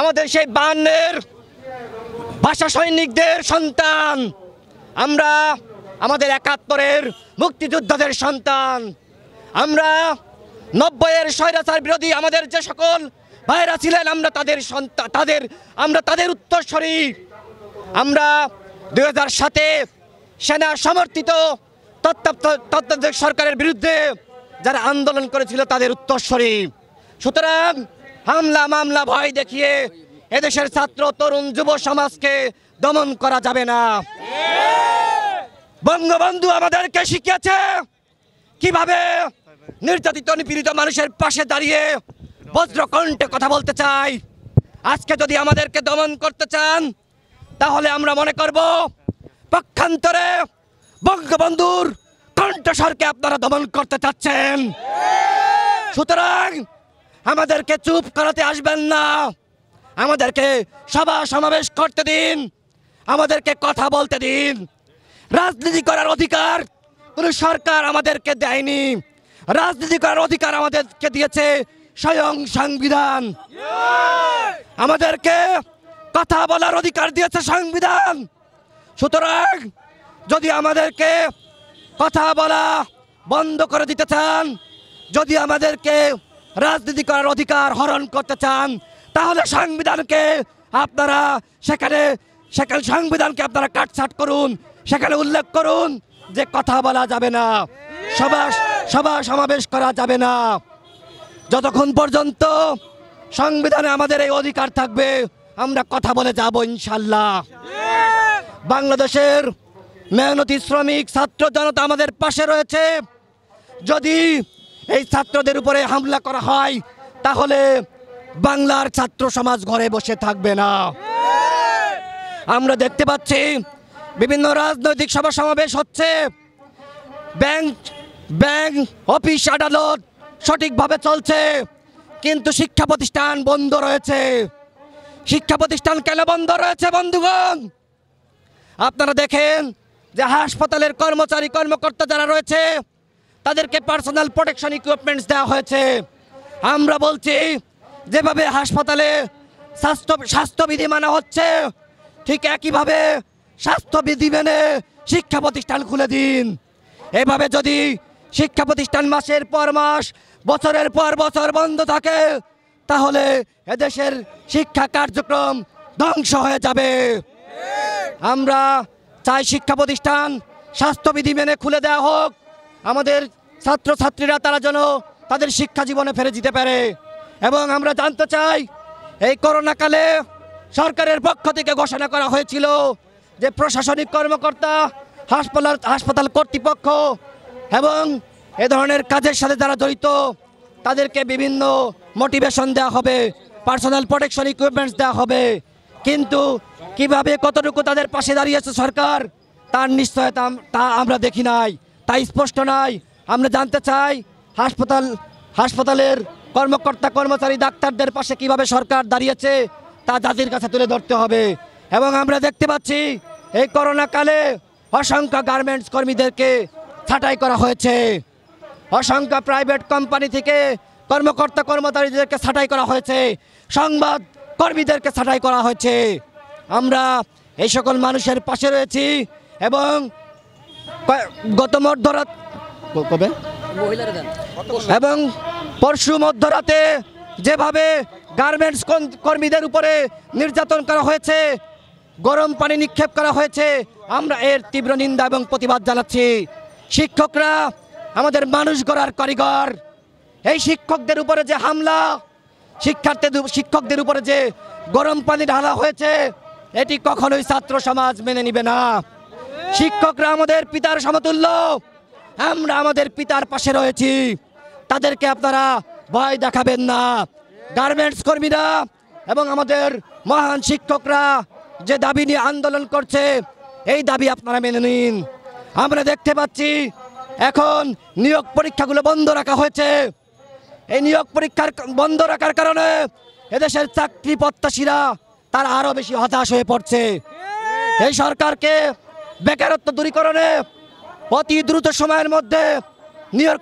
আমাদের সেই বান্নের ভাষা সৈনিকদের সন্তান। আমরা আমাদের একাত্তরের মুক্তিযোদ্ধাদের সন্তান। আমরা নব্বইয়ের স্বৈরাচার বিরোধী আমাদের যে সকল ভাইরা ছিলেন, আমরা তাদের সন্তান তাদের আমরা তাদের উত্তরস্বরী। আমরা দুই হাজার সাতে সেনা সমর্থিত তত্ত্বাবধায়ক সরকারের বিরুদ্ধে যারা আন্দোলন করেছিল তাদের উত্তরস্বরী। সুতরাং হামলা, মামলা, ভয় দেখিয়ে এদেশের ছাত্র, তরুণ, যুব সমাজকে দমন করা যাবে না। বঙ্গবন্ধু আমাদেরকে শিখিয়েছে কীভাবে নির্যাতিত, নিপীড়িত মানুষের পাশে দাঁড়িয়ে বজ্রকণ্ঠে কথা বলতে চাই। আজকে যদি আমাদেরকে দমন করতে চান, তাহলে আমরা মনে করব পক্ষান্তরে বঙ্গবন্ধুর কণ্ঠস্বরকে আপনারা দমন করতে চাচ্ছেন। সুতরাং আমাদেরকে চুপ করাতে আসবেন না। আমাদেরকে সভা সমাবেশ করতে দিন। আমাদেরকে কথা বলতে দিন। রাজনীতি করার অধিকার কোনো সরকার আমাদেরকে দেয়নি। রাজনীতি করার অধিকার আমাদেরকে দিয়েছে স্বয়ং সংবিধান। আমাদেরকে কথা বলার অধিকার দিয়েছে সংবিধান। সুতরাং যদি আমাদেরকে কথা বলা বন্ধ করে দিতে চান, যদি আমাদেরকে রাজনীতি করার অধিকার হরণ করতে চান, তাহলে সংবিধানকে আপনারা সেখানে সেখানে সংবিধানকে আপনারা কাটছাট করুন, সেখানে উল্লেখ করুন যে কথা বলা যাবে না, সভা সভা সমাবেশ করা যাবে না। যতক্ষণ পর্যন্ত সংবিধানে আমাদের এই অধিকার থাকবে, আমরা কথা বলে যাব ইনশাল্লাহ। বাংলাদেশের মেহনতি শ্রমিক, ছাত্র জনতা আমাদের পাশে রয়েছে। যদি এই ছাত্রদের উপরে হামলা করা হয়, তাহলে বাংলার ছাত্র সমাজ ঘরে বসে থাকবে না। আমরা দেখতে পাচ্ছি, বিভিন্ন রাজনৈতিক সভা সমাবেশ হচ্ছে। ব্যাংক ব্যাংক অফিস আদালত সঠিকভাবে চলছে, কিন্তু শিক্ষা প্রতিষ্ঠান বন্ধ রয়েছে। শিক্ষা প্রতিষ্ঠান কেন বন্ধ রয়েছে, বন্ধুগণ? আপনারা দেখেন যে হাসপাতালের কর্মচারী, কর্মকর্তা যারা রয়েছে তাদেরকে পার্সোনাল প্রোটেকশন ইকুইপমেন্টস দেওয়া হয়েছে। আমরা বলছি, যেভাবে হাসপাতালে স্বাস্থ্য, স্বাস্থ্যবিধি মানা হচ্ছে, ঠিক একইভাবে স্বাস্থ্যবিধি মেনে শিক্ষা প্রতিষ্ঠান খুলে দিন। এভাবে যদি শিক্ষা প্রতিষ্ঠান মাসের পর মাস, বছরের পর বছর বন্ধ থাকে, তাহলে এদেশের শিক্ষা কার্যক্রম ধ্বংস হয়ে যাবে। আমরা চাই শিক্ষা প্রতিষ্ঠান স্বাস্থ্যবিধি মেনে খুলে দেওয়া হোক। আমাদের ছাত্রছাত্রীরা তারা যেন তাদের শিক্ষা জীবনে ফিরে যেতে পারে। এবং আমরা জানতে চাই, এই করোনাকালে সরকারের পক্ষ থেকে ঘোষণা করা হয়েছিল যে প্রশাসনিক কর্মকর্তা, হাসপাতাল হাসপাতাল কর্তৃপক্ষ এবং এ ধরনের কাজের সাথে যারা জড়িত, তাদেরকে বিভিন্ন মোটিভেশন দেওয়া হবে পার্সোনাল প্রোটেকশন ইকুইপমেন্টস দেওয়া হবে। কিন্তু কীভাবে, কতটুকু তাদের পাশে দাঁড়িয়েছে সরকার, তার নিশ্চয়তা তা আমরা দেখি নাই। তাই স্পষ্ট নাই আমরা জানতে চাই, হাসপাতাল, হাসপাতালের কর্মকর্তা, কর্মচারী, ডাক্তারদের পাশে কীভাবে সরকার দাঁড়িয়েছে, তা জাতির কাছে তুলে ধরতে হবে। এবং আমরা দেখতে পাচ্ছি, এই করোনা কালে অসংখ্য গার্মেন্টস কর্মীদেরকে ছাঁটাই করা হয়েছে। অসংখ্য প্রাইভেট কোম্পানি থেকে কর্মকর্তা, কর্মচারীদেরকে ছাঁটাই করা হয়েছে। সংবাদ কর্মীদেরকে ছাঁটাই করা হয়েছে। আমরা এই সকল মানুষের পাশে রয়েছি এবং গত মধ্যরাত কবে? এবং পরশু মধ্যরাতে যেভাবে গার্মেন্টস কর্মীদের উপরে নির্যাতন করা হয়েছে গরম পানি নিক্ষেপ করা হয়েছে আমরা এর তীব্র নিন্দা এবং প্রতিবাদ জানাচ্ছি। শিক্ষকরা আমাদের মানুষ গড়ার কারিগর। এই শিক্ষকদের উপরে যে হামলা শিক্ষার্থীদের শিক্ষকদের উপরে যে গরম পানি ঢালা হয়েছে এটি কখনোই ছাত্র সমাজ মেনে নিবে না। শিক্ষকরা আমাদের পিতার সমতুল্য। আমরা আমাদের পিতার পাশে রয়েছি। তাদেরকে আপনারা ভয় দেখাবেন না। গার্মেন্টস কর্মীরা এবং আমাদের মহান শিক্ষকরা যে দাবি নিয়ে আন্দোলন করছে, এই দাবি আপনারা মেনে নিন। আমরা দেখতে পাচ্ছি এখন নিয়োগ পরীক্ষাগুলো বন্ধ রাখা হয়েছে। এই নিয়োগ পরীক্ষার বন্ধ রাখার কারণে এদেশের চাকরি প্রত্যাশীরা তারা আরও বেশি হতাশ হয়ে পড়ছে। এই সরকারকে বেকারত্ব দূরীকরণে অতি দ্রুত সময়ের মধ্যে নিয়োগ